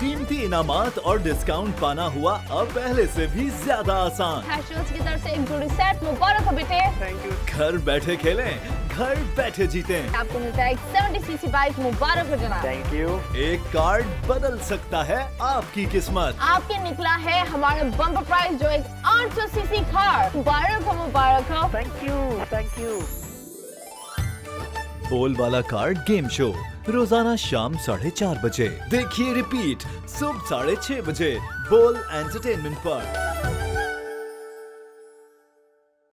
कीमती इनामात और डिस्काउंट पाना हुआ अब पहले से भी ज़्यादा आसान। की तरफ़ से एक जोड़ी सेट मुबारक हो बेटे थैंक यू घर बैठे खेलें घर बैठे जीतें। आपको मिलता है एक 70 सीसी बाइक मुबारक हो जनाब थैंक यू एक कार्ड बदल सकता है आपकी किस्मत। आपके निकला है हमारे बम्पर प्राइस जो एक 800 सीसी कार मुबारक हो मुबारक हो थैंक यू थैंक यू बोल वाला कार्ड गेम शो रोज़ाना शाम साढ़े चार बजे। देखिए रिपीट सुबह साढ़े छह बजे बोल एंटरटेनमेंट पर।